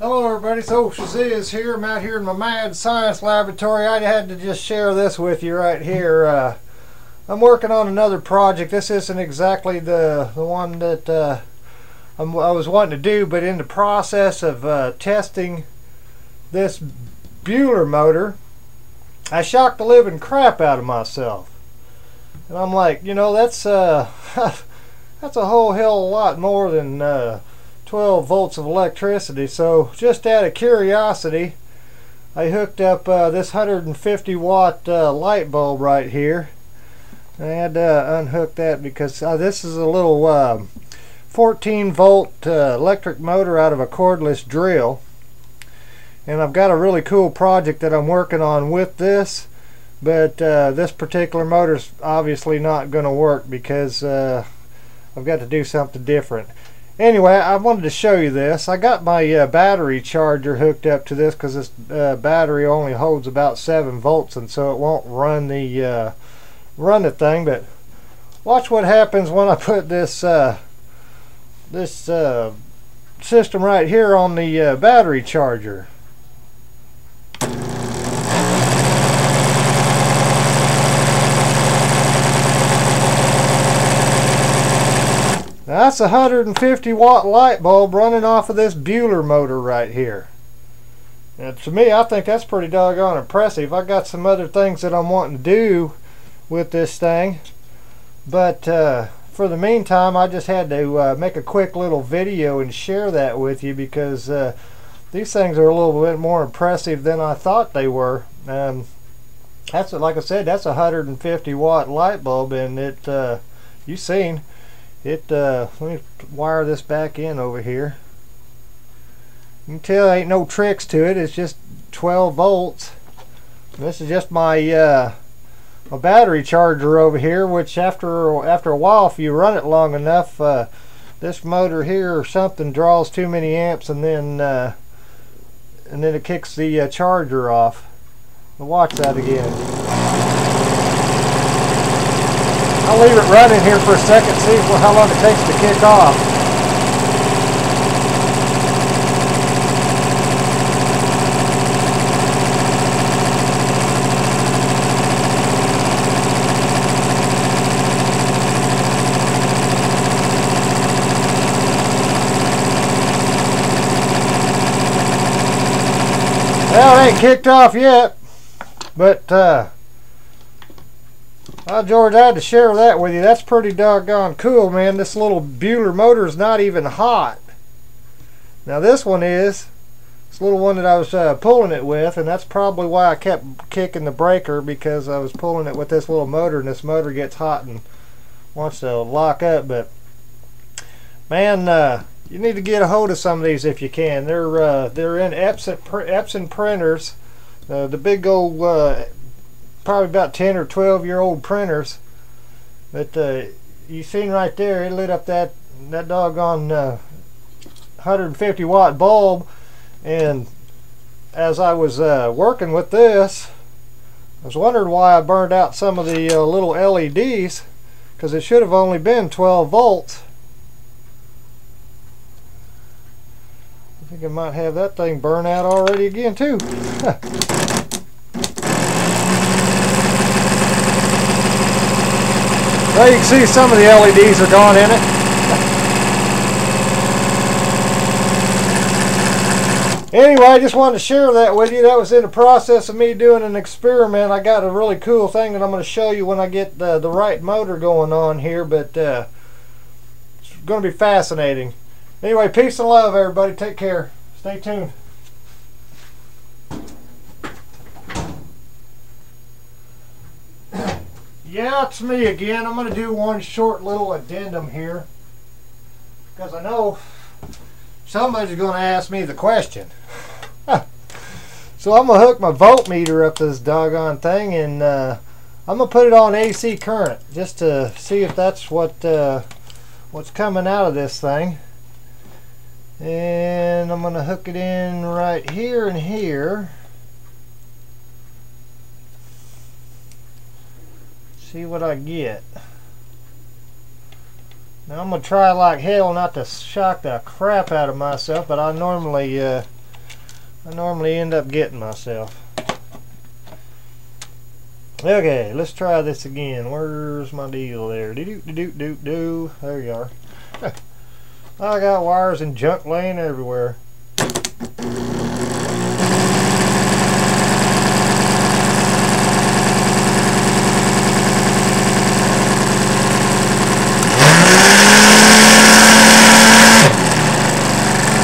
Hello everybody, so Shazizz here. I'm out here in my mad science laboratory. I had to just share this with you right here. Uh, I'm working on another project. This isn't exactly the, the one that uh, i was wanting to do, but in the process of uh, testing this Buhler motor, I shocked the living crap out of myself. And I'm like, you know, that's uh, that's a whole hell of a lot more than uh, 12 volts of electricity. So just out of curiosity, I hooked up uh, this 150 watt uh, light bulb right here. I had to unhook that because uh, this is a little um, 14 volt uh, electric motor out of a cordless drill. And I've got a really cool project that I'm working on with this. But uh, this particular motor's obviously not going to work because uh, I've got to do something different. Anyway, I wanted to show you this. I got my uh, battery charger hooked up to this because this uh, battery only holds about 7 volts and so it won't run the uh, run the thing. But watch what happens when I put this uh, this uh, system right here on the uh, battery charger. That's a 150 watt light bulb running off of this Buhler motor right here. And to me, I think that's pretty doggone impressive. I got some other things that I'm wanting to do with this thing. But uh, for the meantime, I just had to uh, make a quick little video and share that with you because uh, these things are a little bit more impressive than I thought they were. Um, that's like I said, that's a 150 watt light bulb, and it uh, you've seen it uh, let me wire this back in over here. You can tell ain't no tricks to it. It's just 12 volts. This is just my uh, my battery charger over here which after after a while if you run it long enough uh, this motor here or something draws too many amps and then uh, and then it kicks the uh, charger off. Watch that again I'll leave it running here for a second, see how long it takes to kick off. Well, it ain't kicked off yet, but uh, well, George, I had to share that with you. That's pretty doggone cool, man. This little Buhler motor is not even hot. Now this one is. This little one that I was uh, pulling it with, and that's probably why I kept kicking the breaker because I was pulling it with this little motor, and this motor gets hot and wants to lock up. But man, uh, you need to get a hold of some of these if you can. They're uh, they're in Epson Epson printers. Uh, the big old uh, probably about 10 or 12 year old printers. But uh, you seen right there, it lit up that, that doggone uh, 150 watt bulb. And as I was uh, working with this, I was wondering why I burned out some of the uh, little LEDs because it should have only been 12 volts. I think I might have that thing burn out already again too. Well, you can see some of the LEDs are gone in it. Anyway, I just wanted to share that with you. That was in the process of me doing an experiment. I got a really cool thing that I'm going to show you when I get the, the right motor going on here, but uh, it's going to be fascinating. Anyway, peace and love, everybody. Take care. Stay tuned. Yeah, it's me again. I'm going to do one short little addendum here. Because I know somebody's going to ask me the question. so I'm going to hook my voltmeter up to this doggone thing and uh, I'm going to put it on AC current just to see if that's what uh, what's coming out of this thing. And I'm going to hook it in right here and here. See what I get. Now I'm going to try like hell not to shock the crap out of myself, but I normally uh, I normally end up getting myself. Okay, let's try this again. Where's my deal there? Do do do do do. There you are. I got wires and junk laying everywhere.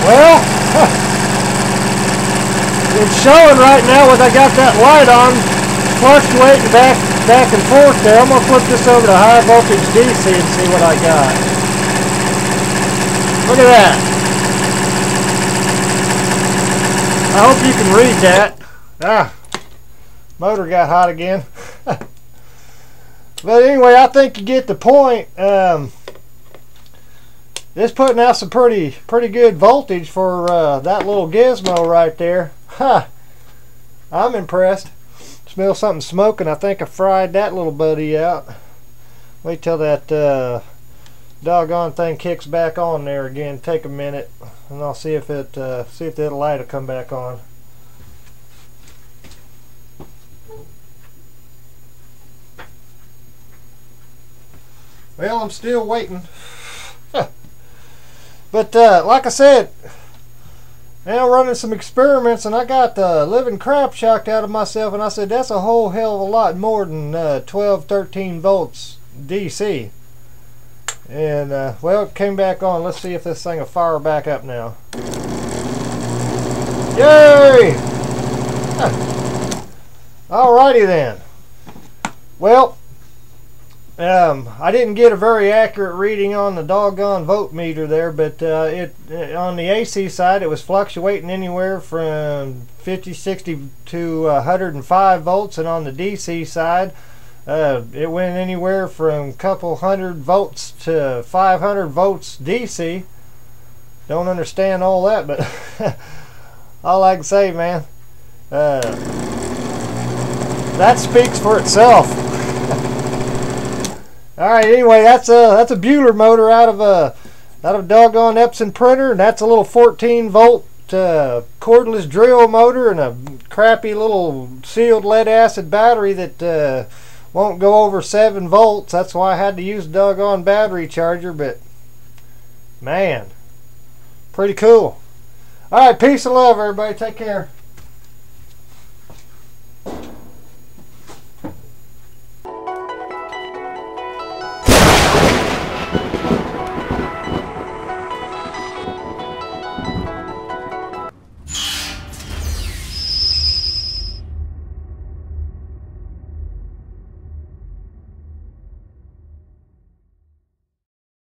Well, it's showing right now with I got that light on, fluctuating back back and forth there. I'm gonna flip this over to high voltage DC and see what I got. Look at that. I hope you can read that. Ah, motor got hot again. but anyway, I think you get the point. Um, this putting out some pretty pretty good voltage for uh, that little gizmo right there. Ha! Huh. I'm impressed. Smell something smoking. I think I fried that little buddy out. Wait till that uh, doggone thing kicks back on there again. Take a minute, and I'll see if it uh, see if that light will come back on. Well, I'm still waiting. But uh, like I said, now running some experiments, and I got the living crap shocked out of myself, and I said that's a whole hell of a lot more than uh, 12, 13 volts DC. And uh, well, it came back on. Let's see if this thing will fire back up now. Yay! Alrighty then. Well, um, I didn't get a very accurate reading on the doggone voltmeter there, but uh, it uh, on the AC side it was fluctuating anywhere from 50, 60 to 105 volts, and on the DC side uh, it went anywhere from a couple hundred volts to 500 volts DC. Don't understand all that, but all I can say, man, uh, that speaks for itself. All right. Anyway, that's a that's a Buhler motor out of a out of a doggone Epson printer, and that's a little 14 volt uh, cordless drill motor and a crappy little sealed lead acid battery that uh, won't go over seven volts. That's why I had to use a doggone battery charger. But man, pretty cool. All right. Peace and love, everybody. Take care.